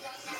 gracias.